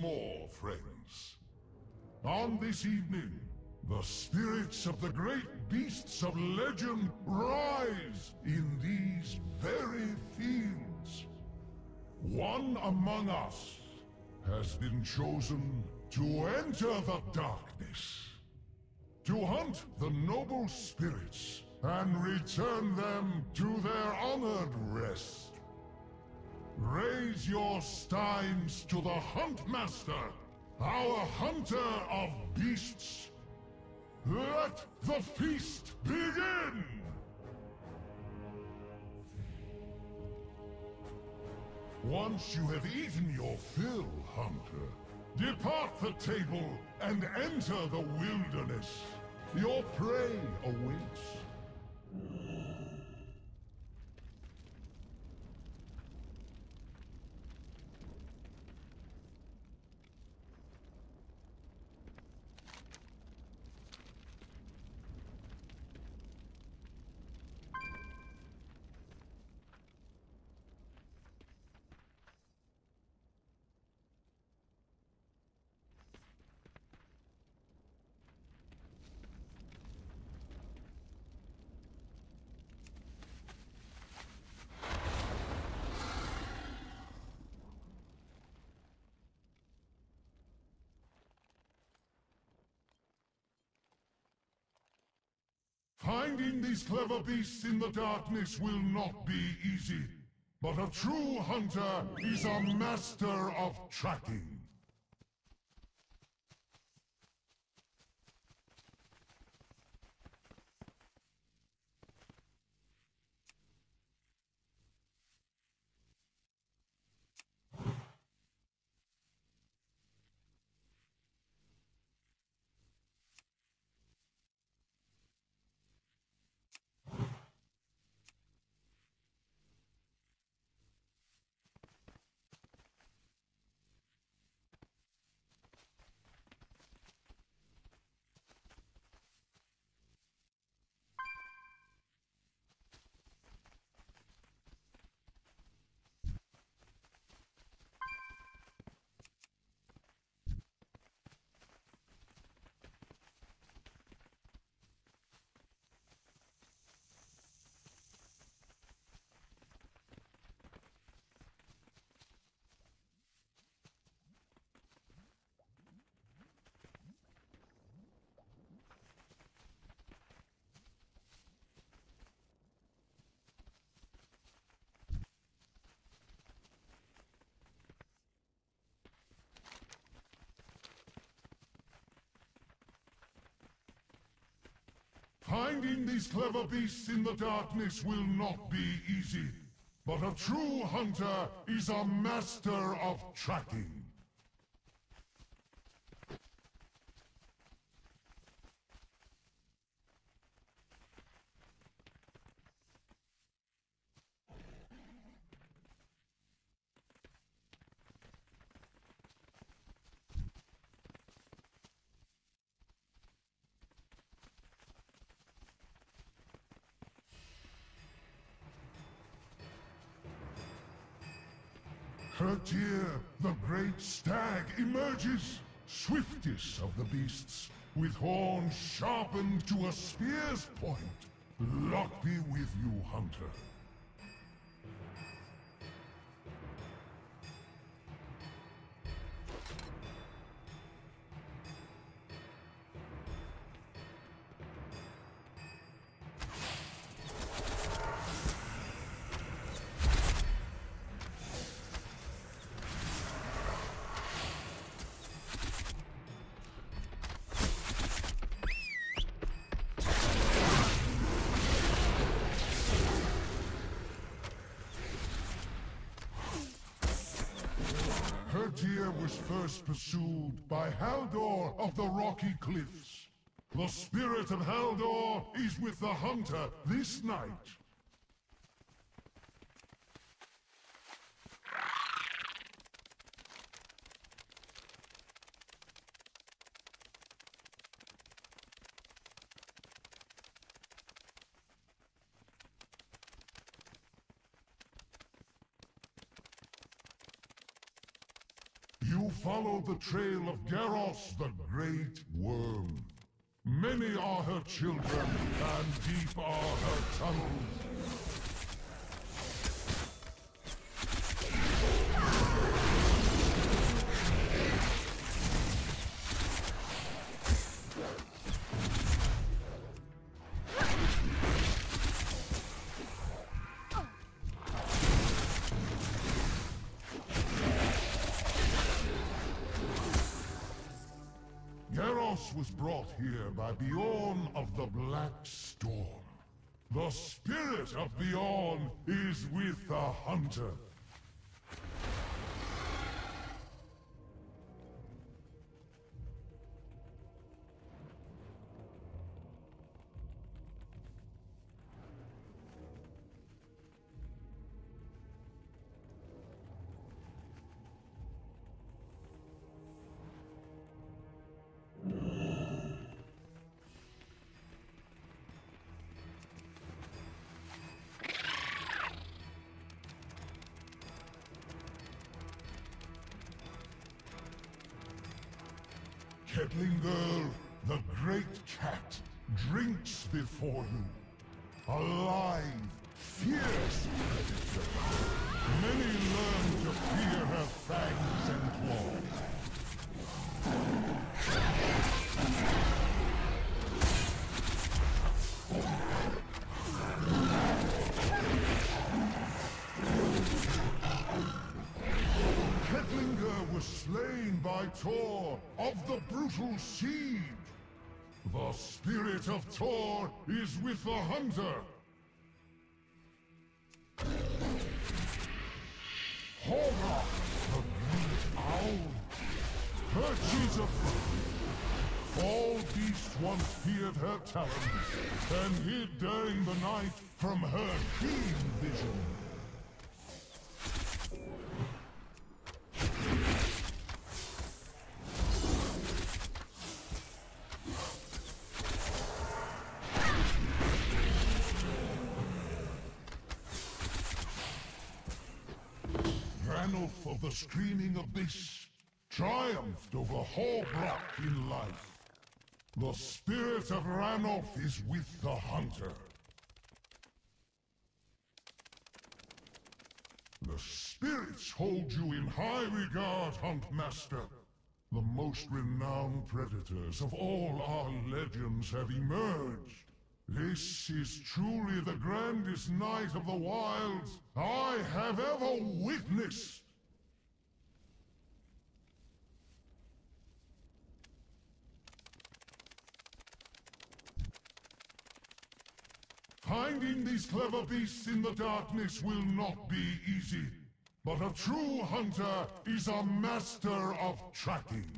more, friends. On this evening, the spirits of the great beasts of legend rise in these very fields. One among us has been chosen to enter the darkness. To hunt the noble spirits and return them to their honored rest. Raise your steins to the Huntmaster, our hunter of beasts. Let the feast begin! Once you have eaten your fill, Hunter, depart the table and enter the wilderness. Your prey awaits. Finding these clever beasts in the darkness will not be easy. But a true hunter is a master of tracking. Finding these clever beasts in the darkness will not be easy. But a true hunter is a master of tracking. Hertir, the great stag, emerges, swiftest of the beasts, with horns sharpened to a spear's point. Luck be with you, hunter. Was first pursued by Haldor of the Rocky Cliffs. The spirit of Haldor is with the hunter this night. Follow the trail of Garros the Great Worm. Many are her children, and deep are her tunnels. Was brought here by Bjorn of the Black Storm. The spirit of Bjorn is with the hunter. Kettlinger, the great cat, drinks before you. Alive, Tor of the brutal seed. The spirit of Tor is with the hunter. Horror, the great owl, perches above. All beasts once feared her talons, and hid during the night from her keen vision. Screaming Abyss triumphed over Horbrock in life. The spirit of Ranulf is with the hunter. The spirits hold you in high regard, Huntmaster. The most renowned predators of all our legends have emerged. This is truly the grandest night of the wilds I have ever witnessed. Finding these clever beasts in the darkness will not be easy. But a true hunter is a master of tracking.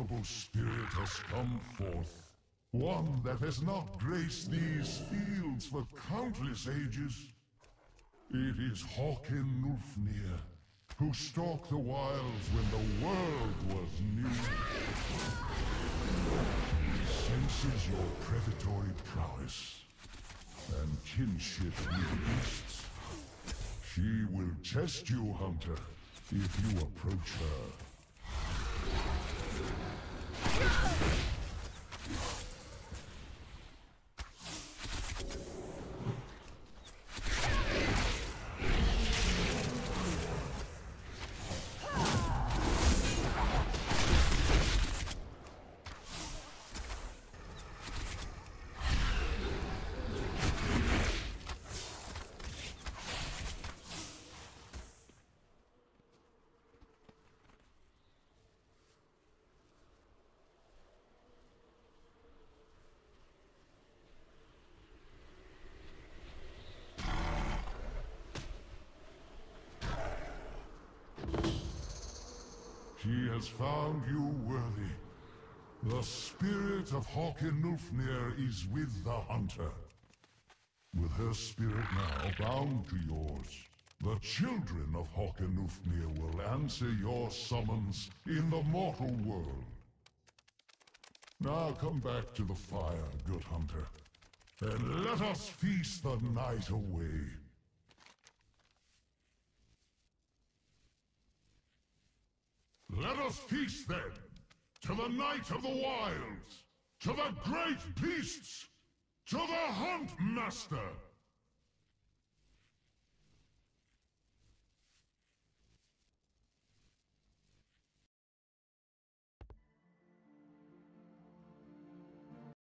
Remarkable spirit has come forth. One that has not graced these fields for countless ages. It is Hawken Nulfnir, who stalked the wilds when the world was new. He senses your predatory prowess and kinship with beasts. She will test you, Hunter, if you approach her. She has found you worthy. The spirit of Hawken Nulfnir is with the hunter. With her spirit now bound to yours, the children of Hawken Nulfnir will answer your summons in the mortal world. Now come back to the fire, good hunter, and let us feast the night away. Let us feast then, to the Night of the wilds, to the great beasts, to the Hunt Master!